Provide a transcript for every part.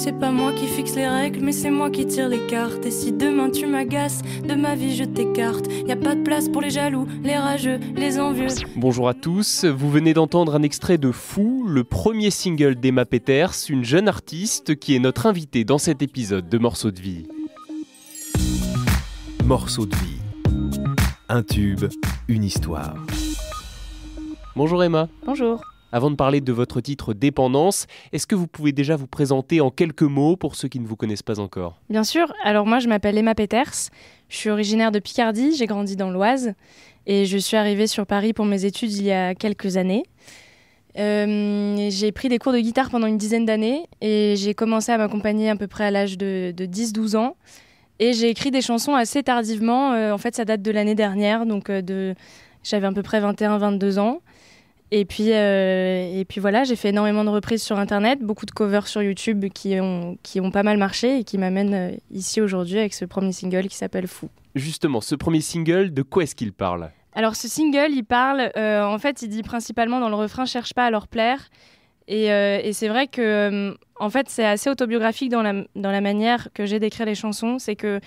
C'est pas moi qui fixe les règles, mais c'est moi qui tire les cartes. Et si demain tu m'agaces, de ma vie je t'écarte. Y a pas de place pour les jaloux, les rageux, les envieux. Bonjour à tous, vous venez d'entendre un extrait de Fou, le premier single d'Emma Peters, une jeune artiste qui est notre invitée dans cet épisode de Morceaux de vie. Morceaux de vie. Un tube, une histoire. Bonjour Emma. Bonjour. Avant de parler de votre titre Dépendance, est-ce que vous pouvez déjà vous présenter en quelques mots pour ceux qui ne vous connaissent pas encore? Bien sûr. Alors moi, je m'appelle Emma Peters. Je suis originaire de Picardie. J'ai grandi dans l'Oise. Et je suis arrivée sur Paris pour mes études il y a quelques années. Euh, j'ai pris des cours de guitare pendant une dizaine d'années et j'ai commencé à m'accompagner à peu près à l'âge de, 10-12 ans. Et j'ai écrit des chansons assez tardivement. Euh, en fait, ça date de l'année dernière, donc euh, j'avais à peu près 21-22 ans. Et puis, euh, et puis voilà, j'ai fait énormément de reprises sur Internet, beaucoup de covers sur YouTube qui ont, qui ont pas mal marché et qui m'amènent euh, ici aujourd'hui avec ce premier single qui s'appelle Fou. Justement, ce premier single, de quoi est-ce qu'il parle? Alors ce single, il parle, euh, en fait, il dit principalement dans le refrain Cherche pas à leur plaire. Et, et c'est vrai que, en fait, c'est assez autobiographique dans la, dans la manière que j'ai d'écrire les chansons. C'est que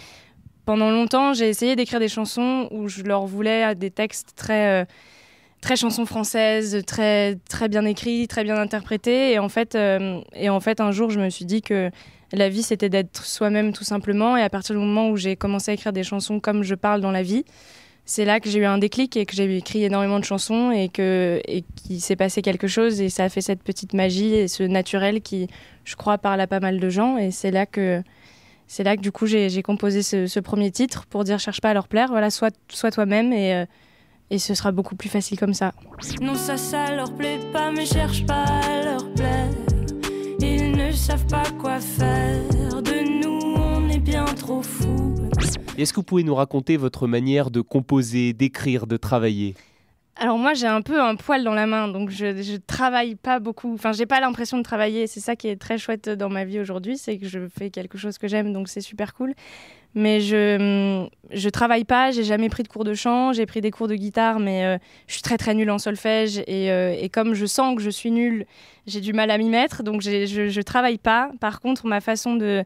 pendant longtemps, j'ai essayé d'écrire des chansons où je leur voulais des textes très très chanson française, très, très bien écrit, très bien interprété. Et en, fait, euh, et en fait, un jour, je me suis dit que la vie, c'était d'être soi-même tout simplement. Et à partir du moment où j'ai commencé à écrire des chansons comme je parle dans la vie, c'est là que j'ai eu un déclic et que j'ai écrit énormément de chansons et que et qu'il s'est passé quelque chose et ça a fait cette petite magie et ce naturel qui, je crois, parle à pas mal de gens. Et c'est là que c'est là que du coup j'ai composé ce, premier titre pour dire cherche pas à leur plaire. Voilà, sois, sois toi-même et euh, et ce sera beaucoup plus facile comme ça. Non, ça, ça leur plaît pas, mais cherche pas à leur plaire. Ils ne savent pas quoi faire. De nous, on est bien trop fous. Est-ce que vous pouvez nous raconter votre manière de composer, d'écrire, de travailler? Alors moi j'ai un peu un poil dans la main, donc je, je travaille pas beaucoup. Enfin j'ai pas l'impression de travailler. C'est ça qui est très chouette dans ma vie aujourd'hui, c'est que je fais quelque chose que j'aime, donc c'est super cool mais je je travaille pas, j'ai jamais pris de cours de chant, j'ai pris des cours de guitare, mais euh, je suis très très nulle en solfège et, euh, et, comme je sens que je suis nulle, j'ai du mal à m'y mettre, donc je, je travaille pas. Par contre, ma façon de,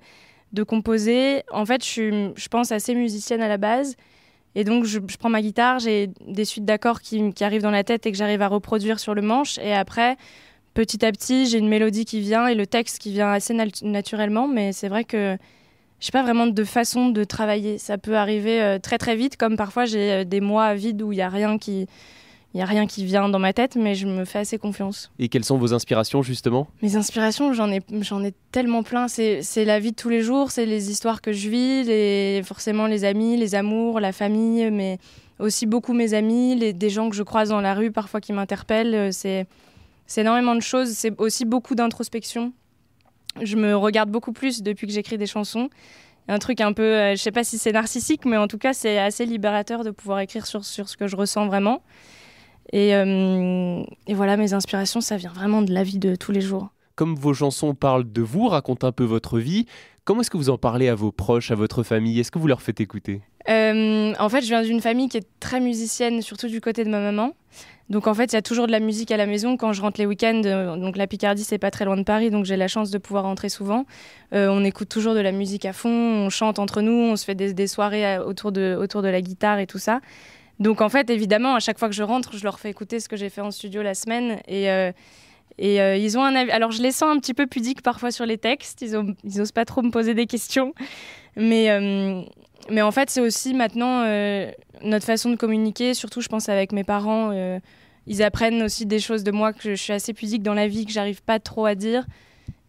de composer, en fait, je je pense, assez musicienne à la base. Et donc, je, je prends ma guitare, j'ai des suites d'accords qui, qui, arrivent dans la tête et que j'arrive à reproduire sur le manche. Et après, petit à petit, j'ai une mélodie qui vient et le texte qui vient assez naturellement. Mais c'est vrai que je pas vraiment de façon de travailler. Ça peut arriver euh, très très vite, comme parfois j'ai euh, des mois vides où il n'y a rien qui il y a rien qui vient dans ma tête, mais je me fais assez confiance. Et quelles sont vos inspirations justement? Mes inspirations, j'en ai, j'en ai tellement plein. C'est, la vie de tous les jours, c'est les histoires que je vis, les, forcément les amis, les amours, la famille, mais aussi beaucoup mes amis, les, des gens que je croise dans la rue parfois qui m'interpellent. C'est, c'est énormément de choses. C'est aussi beaucoup d'introspection je me regarde beaucoup plus depuis que j'écris des chansons. Un truc un peu, euh, je sais pas si c'est narcissique, mais en tout cas, c'est assez libérateur de pouvoir écrire sur, sur ce que je ressens vraiment. Et, euh, et, voilà, mes inspirations, ça vient vraiment de la vie de tous les jours. Comme vos chansons parlent de vous, racontent un peu votre vie, comment est-ce que vous en parlez à vos proches, à votre famille? Est-ce que vous leur faites écouter? Euh, En fait, je viens d'une famille qui est très musicienne, surtout du côté de ma maman. Donc en fait, il y a toujours de la musique à la maison quand je rentre les week-ends. Euh, donc la Picardie, c'est pas très loin de Paris, donc j'ai la chance de pouvoir rentrer souvent. Euh, on écoute toujours de la musique à fond, on chante entre nous, on se fait des, soirées autour de, autour de la guitare et tout ça. Donc en fait, évidemment, à chaque fois que je rentre, je leur fais écouter ce que j'ai fait en studio la semaine et ils ont un. Alors je les sens un petit peu pudiques parfois sur les textes. Ils, ont... ils osent pas trop me poser des questions, mais mais en fait, c'est aussi maintenant euh, notre façon de communiquer, surtout je pense avec mes parents. Euh, ils apprennent aussi des choses de moi que je suis assez pudique dans la vie, que j'arrive pas trop à dire.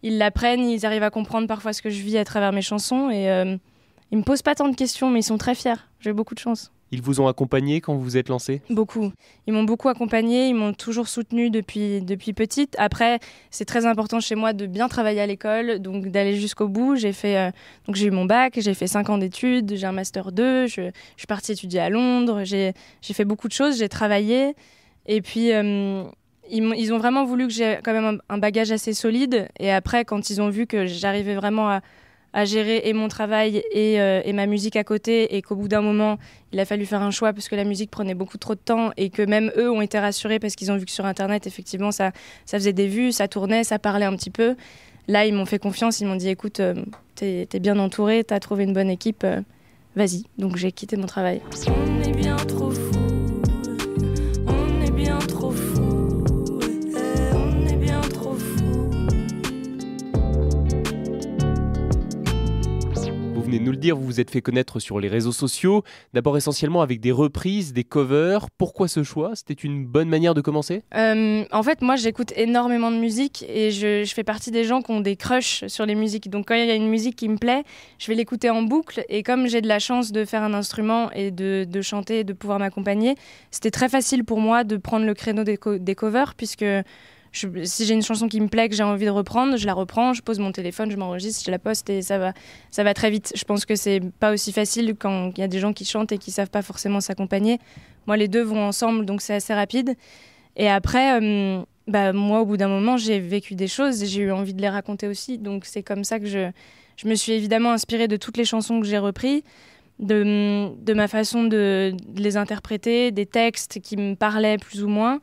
Ils l'apprennent, ils arrivent à comprendre parfois ce que je vis à travers mes chansons et euh, ils me posent pas tant de questions, mais ils sont très fiers. J'ai beaucoup de chance. Ils vous ont accompagné quand vous vous êtes lancé? Beaucoup. Ils m'ont beaucoup accompagné, ils m'ont toujours soutenu depuis, depuis petite. Après, c'est très important chez moi de bien travailler à l'école, donc d'aller jusqu'au bout. J'ai fait euh, donc j'ai eu mon bac, j'ai fait 5 ans d'études, j'ai un master 2, je, suis partie étudier à Londres, j'ai fait beaucoup de choses, j'ai travaillé. Et puis euh, ils, ils, ont vraiment voulu que j'ai quand même un bagage assez solide. Et après, quand ils ont vu que j'arrivais vraiment à à gérer et mon travail euh, et, ma musique à côté et qu'au bout d'un moment, il a fallu faire un choix parce que la musique prenait beaucoup trop de temps et que même eux ont été rassurés parce qu'ils ont vu que sur Internet, effectivement, ça, ça faisait des vues, ça tournait, ça parlait un petit peu. là, ils m'ont fait confiance, ils m'ont dit écoute, t'es es bien entouré, t'as trouvé une bonne équipe, vas-y. Donc j'ai quitté mon travail. Dire, vous vous êtes fait connaître sur les réseaux sociaux, d'abord essentiellement avec des reprises, des covers. Pourquoi ce choix? C'était une bonne manière de commencer? Euh, en fait, moi, j'écoute énormément de musique et je, fais partie des gens qui ont des crushs sur les musiques. Donc, quand il y a une musique qui me plaît, je vais l'écouter en boucle. Et comme j'ai de la chance de faire un instrument et de, chanter et de pouvoir m'accompagner, c'était très facile pour moi de prendre le créneau des, des covers puisque si j'ai une chanson qui me plaît, que j'ai envie de reprendre, je la reprends, je pose mon téléphone, je m'enregistre, je la poste et ça va, ça va très vite. Je pense que c'est pas aussi facile quand il y a des gens qui chantent et qui savent pas forcément s'accompagner. Moi, les deux vont ensemble, donc c'est assez rapide. Et après, euh, bah, moi, au bout d'un moment, j'ai vécu des choses et j'ai eu envie de les raconter aussi. Donc c'est comme ça que je, je me suis évidemment inspirée de toutes les chansons que j'ai reprises, de, ma façon de les interpréter, des textes qui me parlaient plus ou moins.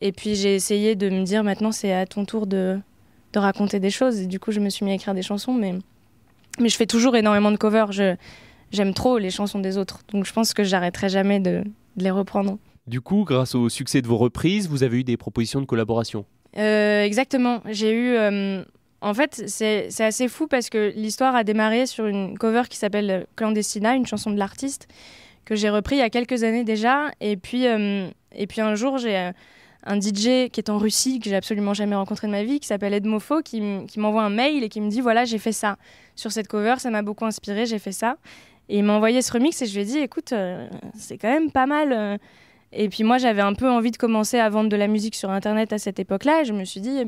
Et puis j'ai essayé de me dire maintenant c'est à ton tour de, de raconter des choses. Et du coup, je me suis mis à écrire des chansons, mais, mais je fais toujours énormément de covers. J'aime trop les chansons des autres. Donc je pense que j'arrêterai jamais de, de les reprendre. Du coup, grâce au succès de vos reprises, vous avez eu des propositions de collaboration. Euh, exactement. J'ai eu. euh, en fait, c'est c'est assez fou parce que l'histoire a démarré sur une cover qui s'appelle Clandestina, une chanson de l'artiste que j'ai repris il y a quelques années déjà. Et puis, euh, et puis un jour, j'ai un DJ qui est en Russie, que j'ai absolument jamais rencontré de ma vie, qui s'appelle Edmofo, qui, m'envoie un mail et qui me dit voilà, j'ai fait ça sur cette cover, ça m'a beaucoup inspiré, j'ai fait ça. Et il m'a envoyé ce remix et je lui ai dit écoute, euh, c'est quand même pas mal. euh. Et puis moi, j'avais un peu envie de commencer à vendre de la musique sur Internet à cette époque-là. Je me suis dit,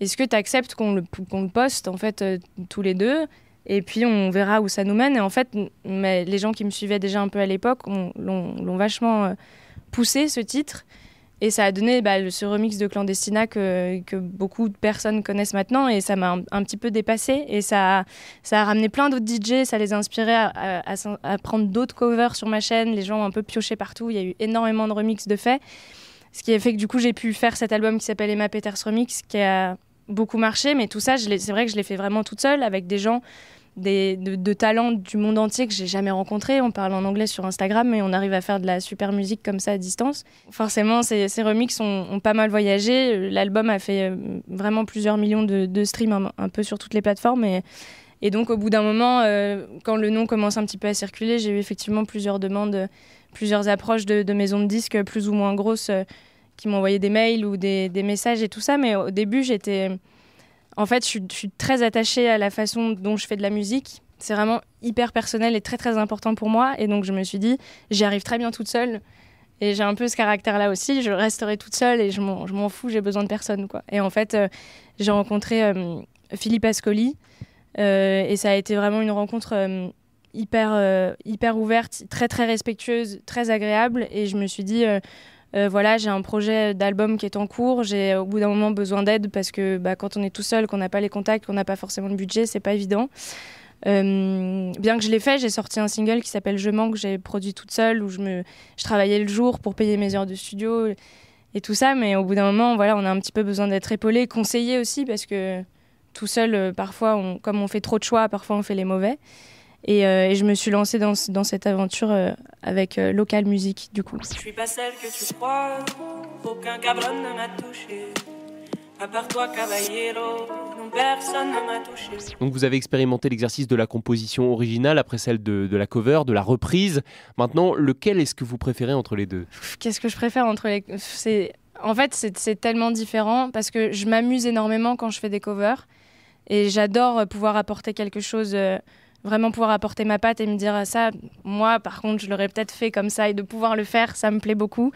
est-ce que tu acceptes qu'on le, poste, en fait, euh, tous les deux? Et puis, on verra où ça nous mène. Et en fait, mais les gens qui me suivaient déjà un peu à l'époque on- l'ont vachement poussé, ce titre. Et ça a donné bah, ce remix de Clandestina que, beaucoup de personnes connaissent maintenant. Et ça m'a un, petit peu dépassé. Et ça, a- ramené plein d'autres DJ. Ça les a inspirés à, prendre d'autres covers sur ma chaîne. Les gens ont un peu pioché partout. Il y a eu énormément de remix de faits. Ce qui a fait que du coup, j'ai pu faire cet album qui s'appelle Emma Peters Remix, qui a beaucoup marché. Mais tout ça, c'est vrai que je l'ai fait vraiment toute seule avec des gens des, de, talents du monde entier que j'ai jamais rencontrés. On parle en anglais sur Instagram, mais on arrive à faire de la super musique comme ça à distance. Forcément, ces, ces remixes ont, pas mal voyagé. L'album a fait euh, vraiment plusieurs millions de, streams un, peu sur toutes les plateformes. Et, donc, au bout d'un moment, euh, quand le nom commence un petit peu à circuler, j'ai eu effectivement plusieurs demandes, plusieurs approches de, maisons de disques plus ou moins grosses euh, qui m'envoyaient des mails ou des messages et tout ça. Mais au début, j'étais. En fait, je suis, très attachée à la façon dont je fais de la musique. C'est vraiment hyper personnel et très très important pour moi. Et donc, je me suis dit, j'y arrive très bien toute seule. Et j'ai un peu ce caractère-là aussi. Je resterai toute seule et je m'en fous, j'ai besoin de personne. Quoi. Et en fait, euh, j'ai rencontré euh, Philippe Ascoli. euh, et ça a été vraiment une rencontre hyper, hyper ouverte, très très respectueuse, très agréable. Et je me suis dit, euh, euh, voilà, j'ai un projet d'album qui est en cours. J'ai au bout d'un moment besoin d'aide parce que bah, quand on est tout seul, qu'on n'a pas les contacts, qu'on n'a pas forcément de budget, c'est pas évident. Euh, bien que je l'ai fait, j'ai sorti un single qui s'appelle Je manque, que j'ai produit toute seule, où je, me, je travaillais le jour pour payer mes heures de studio et tout ça. Mais au bout d'un moment, voilà, on a un petit peu besoin d'être épaulé, conseillé aussi, parce que tout seul, euh, parfois, comme on fait trop de choix, parfois on fait les mauvais. Et, euh, et je me suis lancée dans, ce- dans cette aventure euh, avec euh, Local Music, du coup. Je suis pas celle que tu crois, aucun cabron ne m'a touché. À part toi, Caballero, non, personne ne m'a touché. Donc vous avez expérimenté l'exercice de la composition originale après celle de, de la cover, de la reprise. Maintenant, lequel est-ce que vous préférez entre les deux? Qu'est-ce que je préfère entre les. C'est... En fait, c'est, tellement différent parce que je m'amuse énormément quand je fais des covers et j'adore pouvoir apporter quelque chose, euh, vraiment pouvoir apporter ma patte et me dire ah, ça, moi par contre, je l'aurais peut-être fait comme ça et de pouvoir le faire, ça me plaît beaucoup.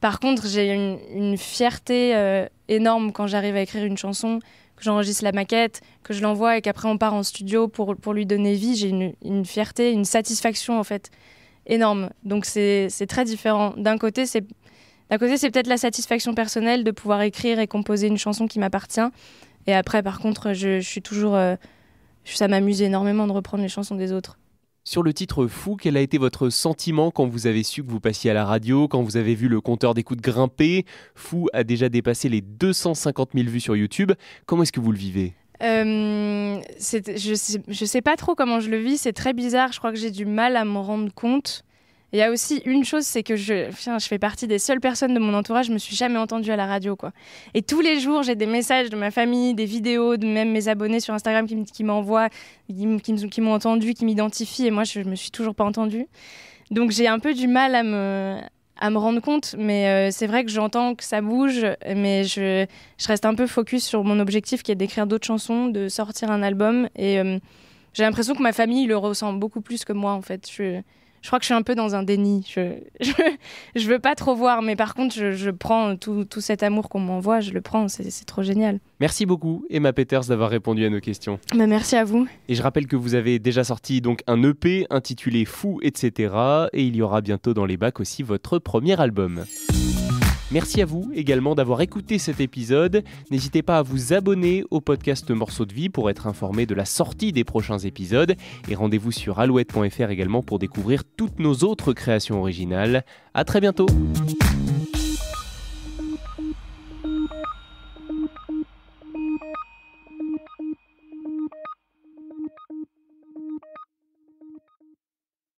Par contre, j'ai une, fierté euh, énorme quand j'arrive à écrire une chanson, que j'enregistre la maquette, que je l'envoie et qu'après on part en studio pour, pour lui donner vie. J'ai une, fierté, une satisfaction en fait énorme. Donc c'est très différent. D'un côté, c'est d'un côté, c'est peut-être la satisfaction personnelle de pouvoir écrire et composer une chanson qui m'appartient. Et après, par contre, je, je suis toujours. euh, ça m'amuse énormément de reprendre les chansons des autres. Sur le titre Fou, quel a été votre sentiment quand vous avez su que vous passiez à la radio, quand vous avez vu le compteur d'écoute grimper Fou a déjà dépassé les 250 000 vues sur YouTube. Comment est-ce que vous le vivez? Euh, je, sais, je sais pas trop comment je le vis, c'est très bizarre, je crois que j'ai du mal à me rendre compte. Il y a aussi une chose, c'est que je, fais partie des seules personnes de mon entourage, je me suis jamais entendue à la radio, quoi. Et tous les jours, j'ai des messages de ma famille, des vidéos, de même mes abonnés sur Instagram qui, m'envoient, qui, m'ont entendu, qui m'identifient, et moi, je, je me suis toujours pas entendue. Donc j'ai un peu du mal à me, rendre compte, mais euh, c'est vrai que j'entends que ça bouge, mais je, reste un peu focus sur mon objectif qui est d'écrire d'autres chansons, de sortir un album, et euh, j'ai l'impression que ma famille le ressent beaucoup plus que moi en fait. Je crois que je suis un peu dans un déni. Je, je, veux pas trop voir, mais par contre, je, prends tout, tout, cet amour qu'on m'envoie, je le prends, c'est trop génial. Merci beaucoup, Emma Peters, d'avoir répondu à nos questions. Bah, merci à vous. Et je rappelle que vous avez déjà sorti donc un EP intitulé Fou, etc. Et il y aura bientôt dans les bacs aussi votre premier album. Merci à vous également d'avoir écouté cet épisode. N'hésitez pas à vous abonner au podcast Morceaux de vie pour être informé de la sortie des prochains épisodes. Et rendez-vous sur alouette.fr également pour découvrir toutes nos autres créations originales. A très bientôt!